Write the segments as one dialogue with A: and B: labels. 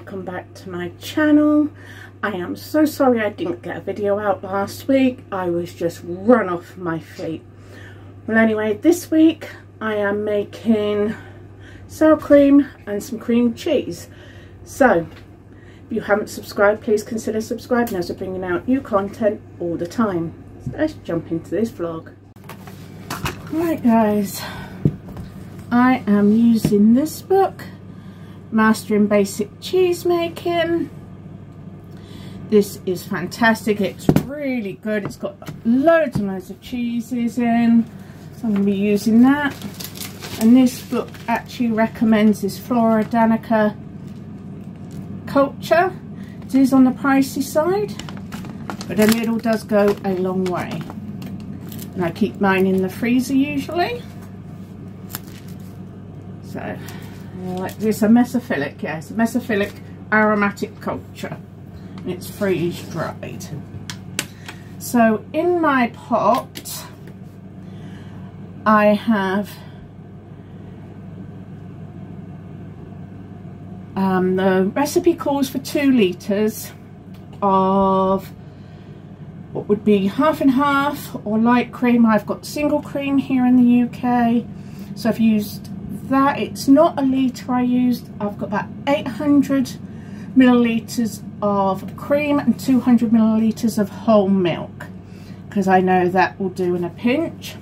A: welcome back to my channel. I am so sorry I didn't get a video out last week. I was just run off my feet. Well anyway, this week I am making sour cream and some cream cheese. So, if you haven't subscribed, please consider subscribing as we're bringing out new content all the time. So let's jump into this vlog. Right guys, I am using this book Mastering Basic Cheese Making. This is fantastic. It's really good. It's got loads and loads of cheeses in. So I'm going to be using that. And this book actually recommends this Flora Danica culture. It is on the pricey side, but a little does go a long way. And I keep mine in the freezer usually. So like this, a mesophilic, yes, mesophilic aromatic culture. It's freeze dried. So in my pot, I have um, the recipe calls for two litres of what would be half and half or light cream. I've got single cream here in the UK. So I've used that. It's not a litre I used. I've got about 800 millilitres of cream and 200 millilitres of whole milk because I know that will do in a pinch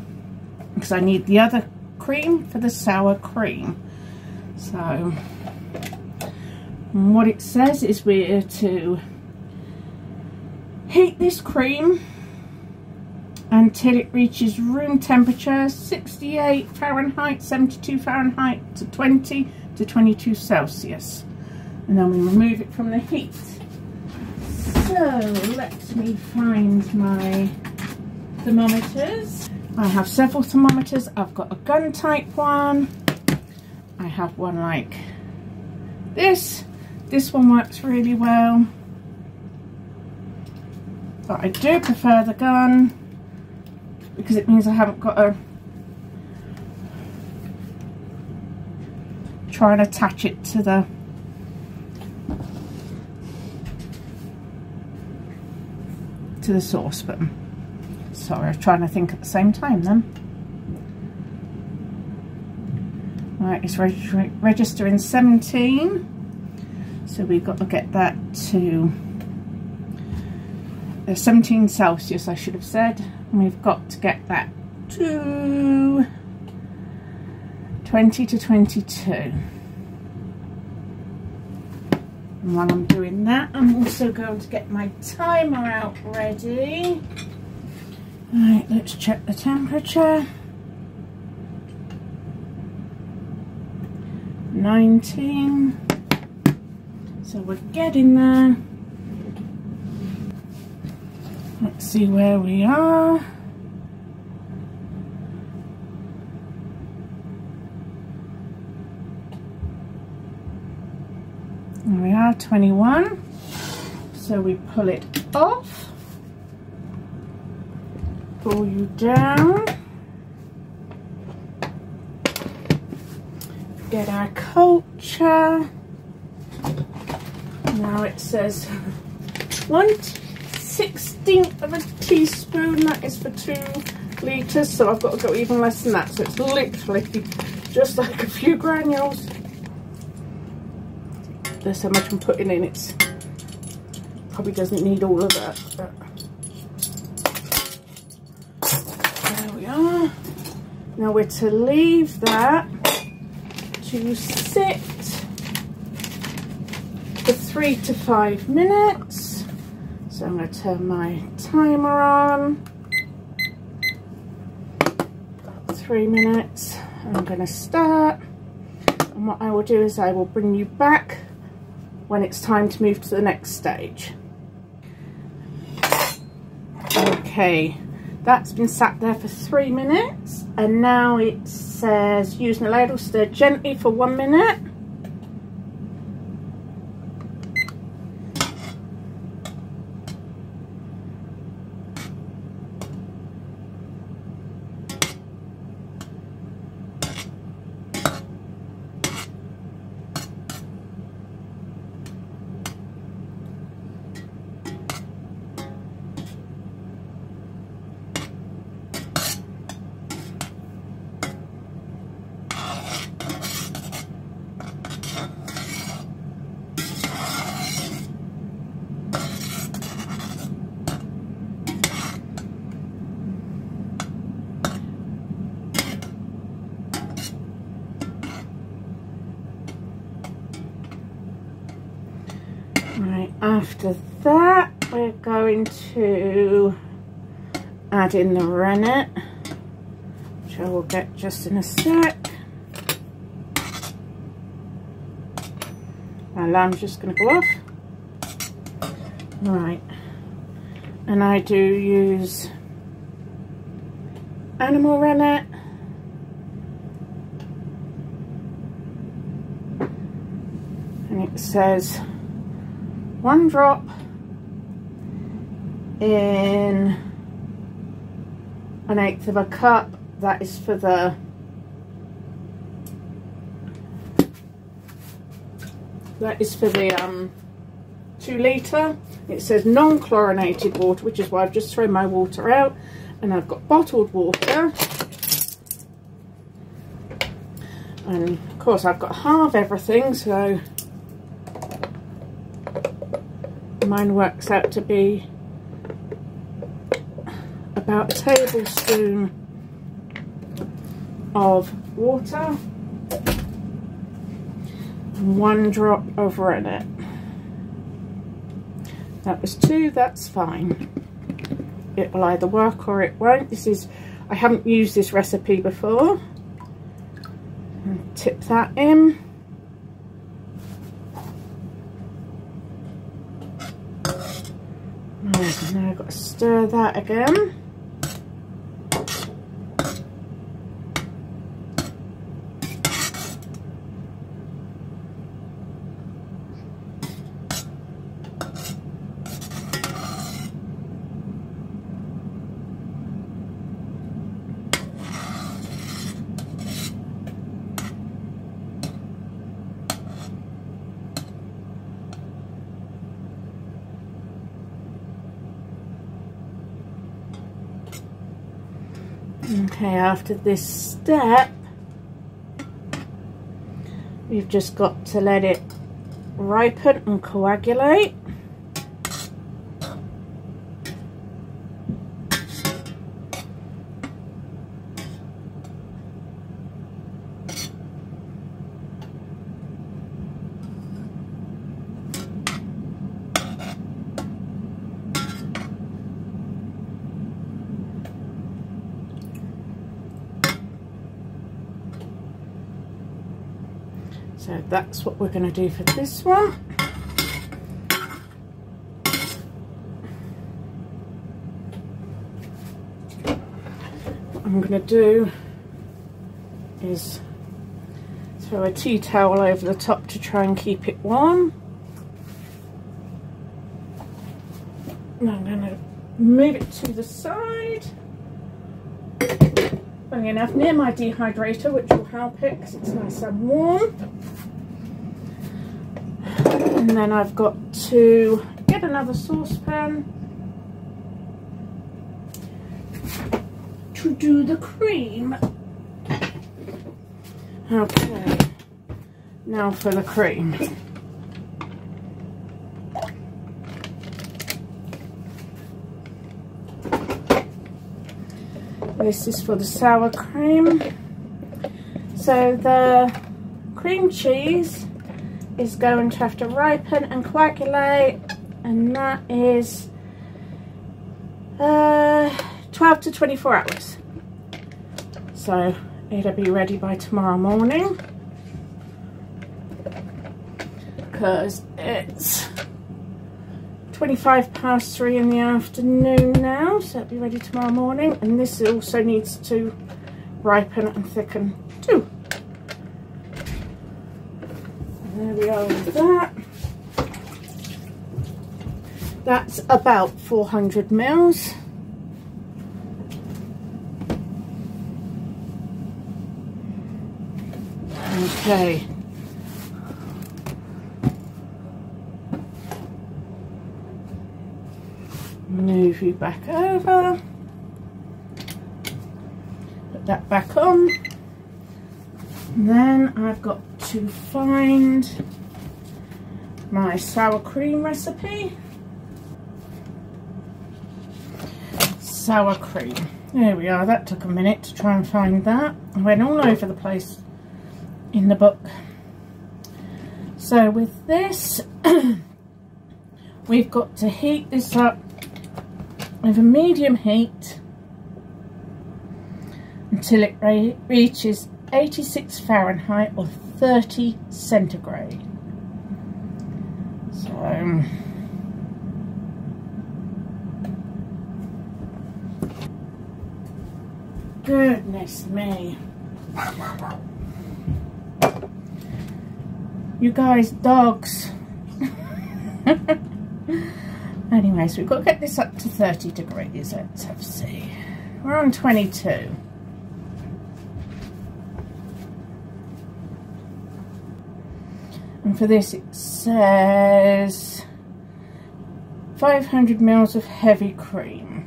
A: because I need the other cream for the sour cream. So what it says is we're to heat this cream until it reaches room temperature 68 Fahrenheit 72 Fahrenheit to 20 to 22 Celsius. And then we remove it from the heat. So let me find my thermometers. I have several thermometers. I've got a gun type one. I have one like this. This one works really well. But I do prefer the gun because it means I haven't got to try and attach it to the to the saucepan. Sorry, I was trying to think at the same time then. Right, it's reg registering 17. So we've got to get that to uh, 17 Celsius, I should have said. And we've got to get that to 20 to 22 and while I'm doing that I'm also going to get my timer out ready. Right let's check the temperature. 19 so we're getting there Let's see where we are. There we are, 21. So we pull it off, pull you down, get our culture. Now it says one sixteenth of a teaspoon. That is for two litres, so I've got to go even less than that. So it's literally just like a few granules. There's how much I'm putting in. It's probably doesn't need all of that. There we are. Now we're to leave that to sit for three to five minutes. So I'm going to turn my timer on. Three minutes. I'm going to start. And what I will do is I will bring you back when it's time to move to the next stage. Okay, that's been sat there for three minutes and now it says using a ladle stir gently for one minute After that, we're going to add in the rennet, which I will get just in a sec. My alarm's just going to go off. Right. And I do use animal rennet. And it says one drop in an eighth of a cup. That is for the that is for the um, two litre. It says non-chlorinated water, which is why I've just thrown my water out. And I've got bottled water. And of course I've got half everything, so mine works out to be about a tablespoon of water one drop of rennet. That was two, that's fine. It will either work or it won't. This is, I haven't used this recipe before. Tip that in. now I've got to stir that again. Okay, after this step, you've just got to let it ripen and coagulate. So that's what we're going to do for this one. What I'm going to do is throw a tea towel over the top to try and keep it warm. And I'm going to move it to the side. Funny enough, near my dehydrator, which will help it because it's nice and warm. And then I've got to get another saucepan to do the cream. Okay, now for the cream. This is for the sour cream. So the cream cheese is going to have to ripen and coagulate and that is uh, 12 to 24 hours. So it'll be ready by tomorrow morning because it's 25 past 3 in the afternoon now, so it'll be ready tomorrow morning. And this also needs to ripen and thicken too. And there we are with that. That's about 400 mils. Okay. move you back over put that back on and then I've got to find my sour cream recipe. Sour cream. There we are. That took a minute to try and find that. I went all over the place in the book. So with this we've got to heat this up with a medium heat until it re reaches 86 Fahrenheit or 30 centigrade. So goodness me. You guys, dogs. anyway, so we've got to get this up to 30 degrees. Let's have a see. We're on 22. And for this it says 500 mils of heavy cream.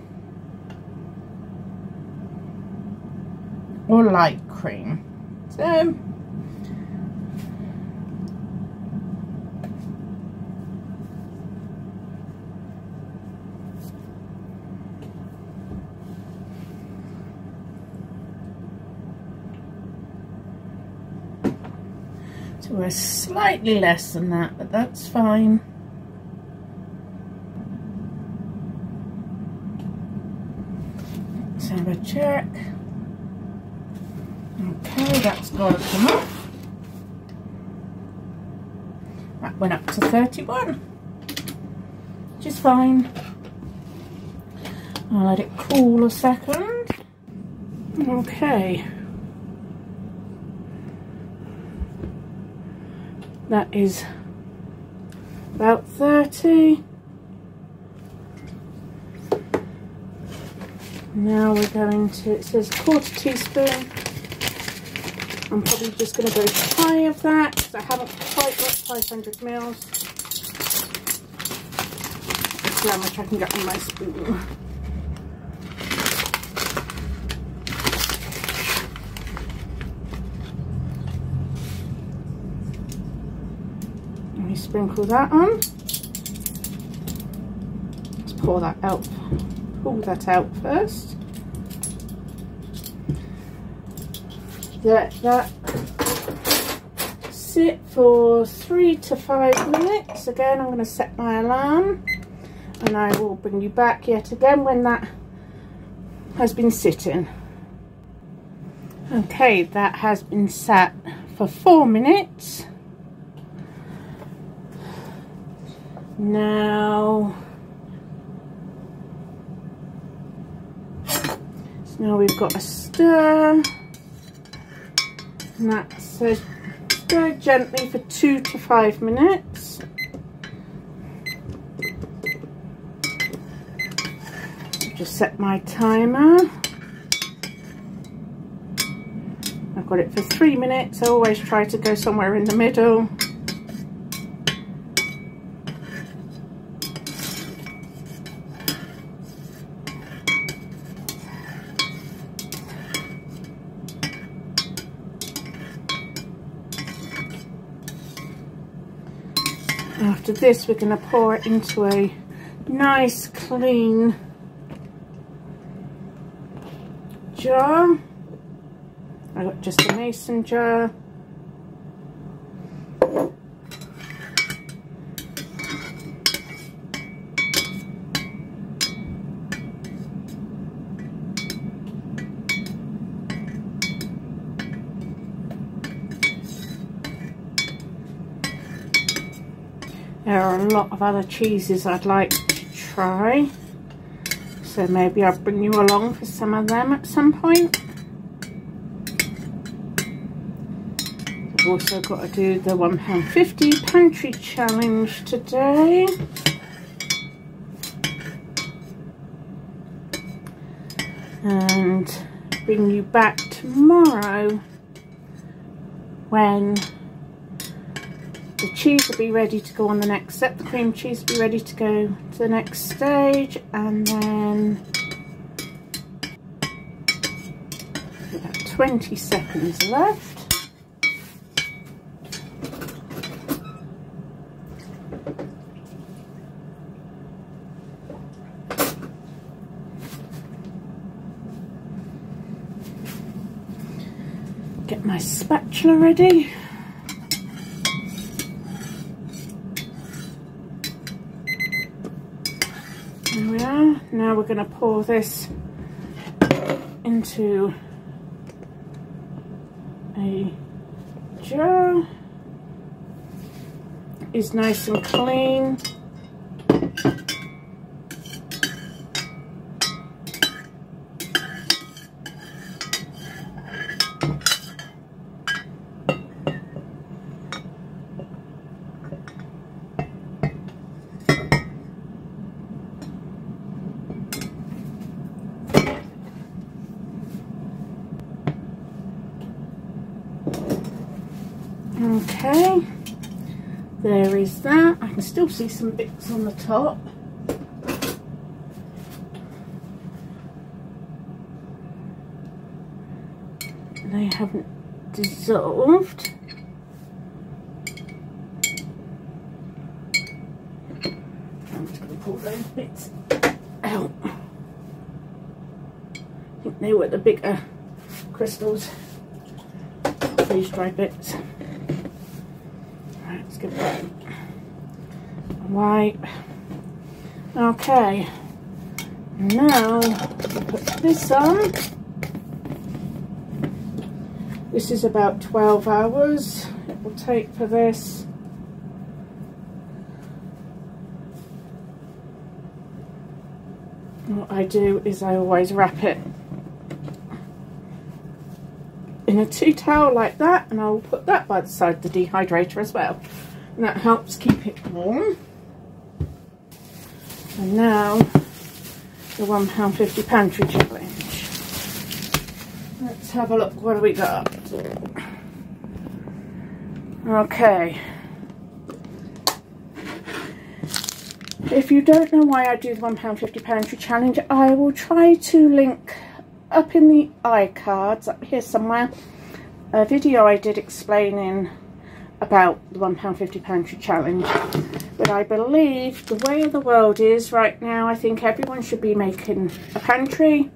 A: Or light cream. So So slightly less than that, but that's fine. Let's have a check. Okay, that's got to come off. That went up to 31, which is fine. I'll let it cool a second. Okay. That is about 30 now we're going to it says quarter teaspoon. I'm probably just going to go high of that because I haven't quite got 500 mils. Let's see how much I can get on my spoon sprinkle that on. Let's pour that out, pull that out first. Let that sit for three to five minutes. Again, I'm going to set my alarm and I will bring you back yet again when that has been sitting. Okay, that has been sat for four minutes. Now, so now we've got a stir, and that says stir gently for two to five minutes. Just set my timer. I've got it for three minutes. I always try to go somewhere in the middle. After this, we're going to pour it into a nice clean jar. I got just a mason jar. There are a lot of other cheeses I'd like to try. So maybe I'll bring you along for some of them at some point. I've also got to do the £1.50 pantry challenge today. And bring you back tomorrow when the cheese will be ready to go on the next step. The cream cheese will be ready to go to the next stage. And then about 20 seconds left. Get my spatula ready. now we're going to pour this into a jar. Is nice and clean. Okay, there is that. I can still see some bits on the top. They haven't dissolved. I'm just going to pull those bits out. I think they were the bigger crystals, freeze dry bits give that wipe. Okay, now put this on. This is about 12 hours it will take for this. What I do is I always wrap it in a tea towel like that and I will put that by the side of the dehydrator as well and that helps keep it warm. And now the £1.50 pantry challenge. Let's have a look, what do we got? Okay. If you don't know why I do the £1.50 pantry challenge, I will try to link up in the iCards, up here somewhere, a video I did explaining about the £1.50 pantry challenge. But I believe the way the world is right now, I think everyone should be making a pantry.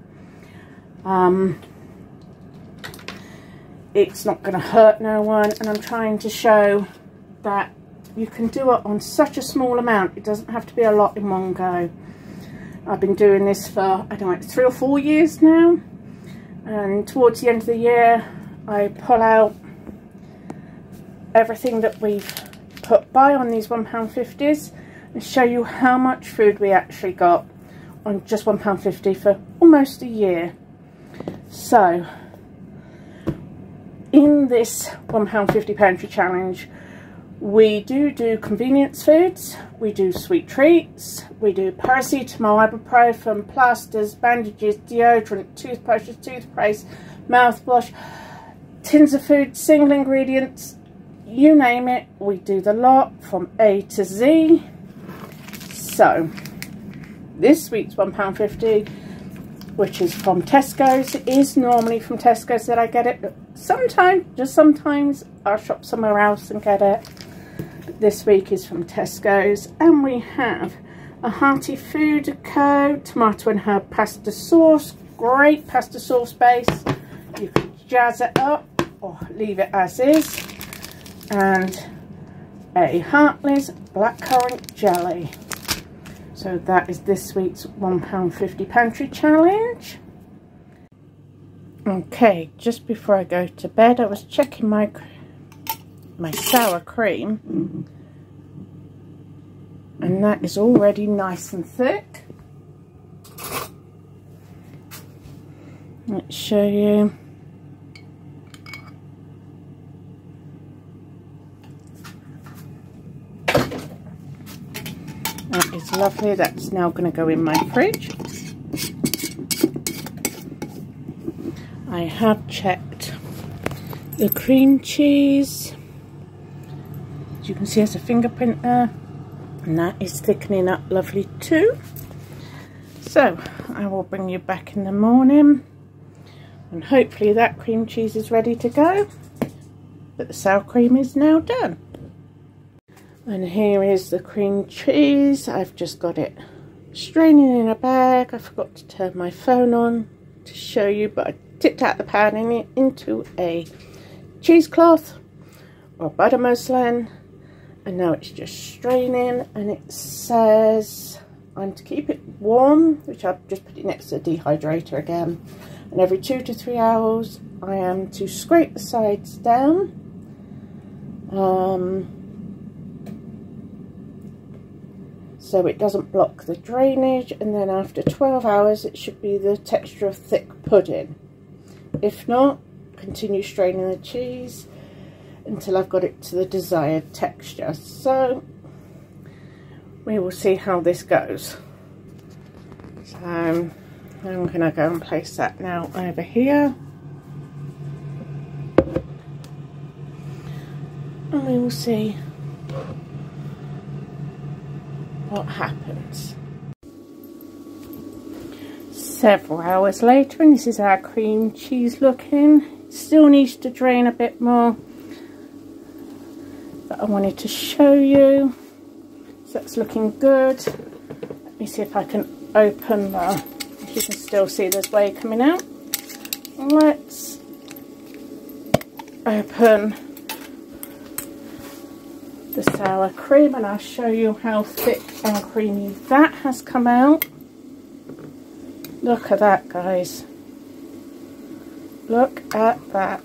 A: Um, it's not going to hurt no one and I'm trying to show that you can do it on such a small amount. It doesn't have to be a lot in one go. I've been doing this for, I don't know, three or four years now. And towards the end of the year, I pull out everything that we've put by on these £1.50s and show you how much food we actually got on just £1.50 for almost a year. So, in this £1.50 pantry challenge, we do do convenience foods, we do sweet treats, we do paracetamol, ibuprofen, plasters, bandages, deodorant, toothbrushes, toothpaste, mouthwash, tins of food, single ingredients, you name it, we do the lot from A to Z. So, this week's £1.50, which is from Tesco's. It is normally from Tesco's that I get it. Sometimes, just sometimes, I'll shop somewhere else and get it. But this week is from Tesco's. And we have a Hearty Food Co. tomato and herb pasta sauce. Great pasta sauce base. You can jazz it up or leave it as is and a Hartley's blackcurrant jelly. So that is this week's £1.50 pantry challenge. Okay, just before I go to bed, I was checking my my sour cream. And that is already nice and thick. Let's show you. That is lovely. That's now going to go in my fridge. I have checked the cream cheese. As you can see, there's a fingerprint there. And that is thickening up lovely too. So, I will bring you back in the morning. And hopefully that cream cheese is ready to go. But the sour cream is now done. And here is the cream cheese. I've just got it straining in a bag. I forgot to turn my phone on to show you, but I tipped out the pan in it into a cheesecloth or butter muslin. And now it's just straining and it says I'm to keep it warm, which I've just put it next to the dehydrator again. And every two to three hours, I am to scrape the sides down. Um, so it doesn't block the drainage and then after 12 hours it should be the texture of thick pudding. If not continue straining the cheese until I've got it to the desired texture. So we will see how this goes. So I'm going to go and place that now over here. And we will see what happens. Several hours later and this is our cream cheese looking. Still needs to drain a bit more. But I wanted to show you. So that's looking good. Let me see if I can open the... You can still see there's whey coming out. Let's open sour cream and I'll show you how thick and creamy that has come out. Look at that guys. Look at that.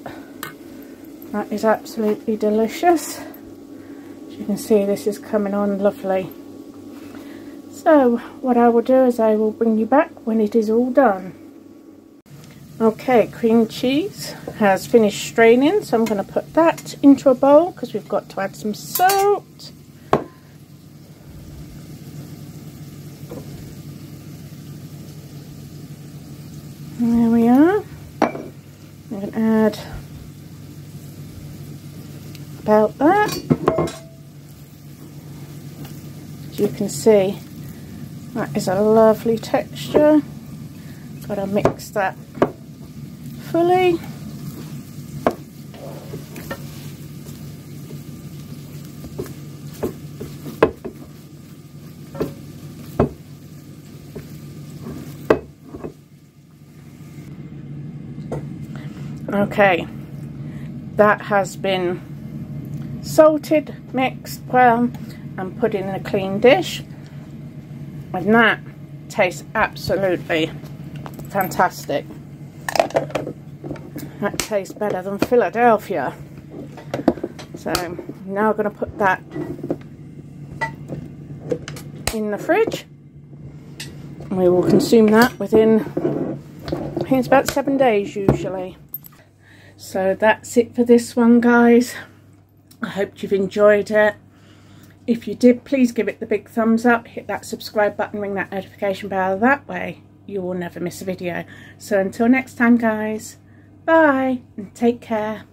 A: That is absolutely delicious. As you can see this is coming on lovely. So what I will do is I will bring you back when it is all done. Okay, cream cheese has finished straining, so I'm going to put that into a bowl because we've got to add some salt. There we are. I'm going to add about that. As you can see, that is a lovely texture. Got to mix that Okay, that has been salted, mixed well, and put in a clean dish. And that tastes absolutely fantastic. That tastes better than Philadelphia. So now I'm going to put that in the fridge. We will consume that within, I think it's about seven days usually. So that's it for this one guys. I hope you've enjoyed it. If you did, please give it the big thumbs up, hit that subscribe button, ring that notification bell. That way you will never miss a video. So until next time guys, bye and take care.